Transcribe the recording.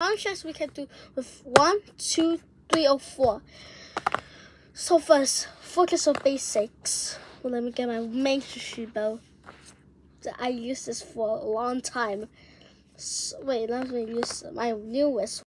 How much we can do with one, two, three, or four. So first, focus on basics. Well, let me get my main sushi bow. I used this for a long time. So, wait, let me use my newest